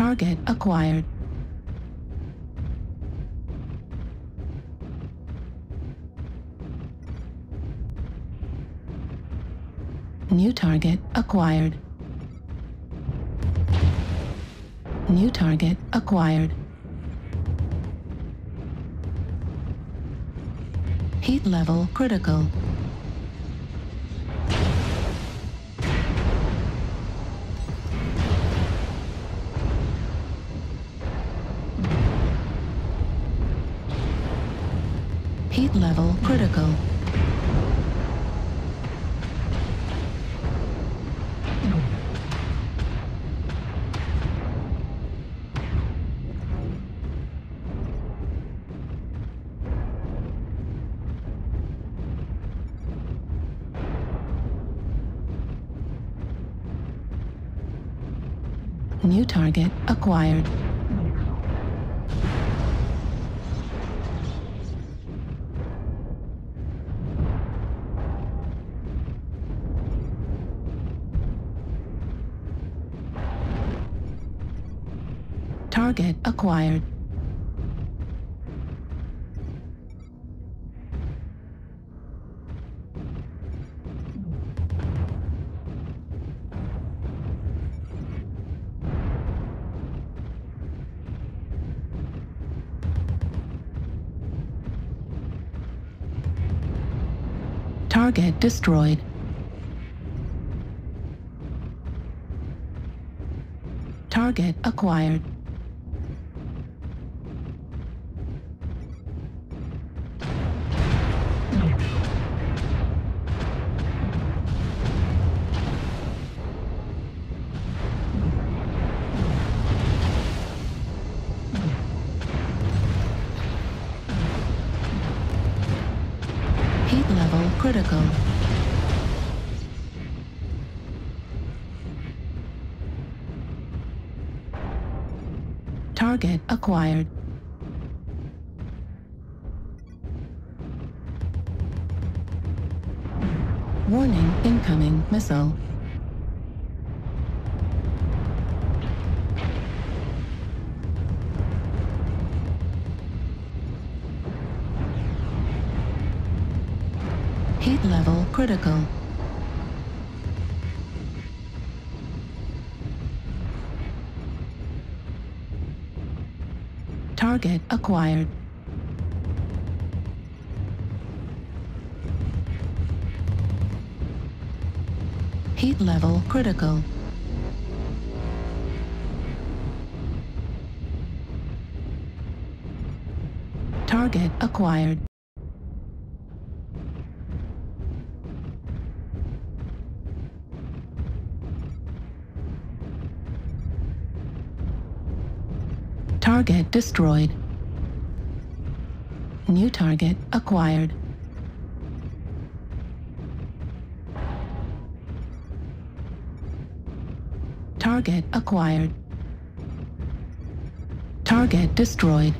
Target acquired. New target acquired. New target acquired. Heat level critical. Level critical. New target acquired. Target acquired. Target destroyed. Target acquired. Heat level critical. Target acquired. Warning incoming missile. Heat level critical. Target acquired. Heat level critical. Target acquired. Target destroyed. New target acquired. Target acquired. Target destroyed.